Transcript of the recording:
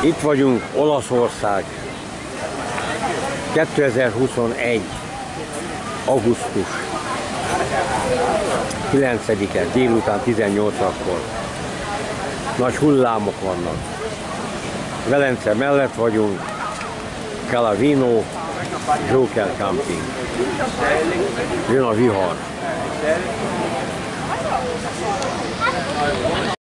Itt vagyunk Olaszország. 2021. augusztus 9-e délután 18-kor. Nagy hullámok vannak. Velence mellett vagyunk, Calavino, Joker Camping. Jön a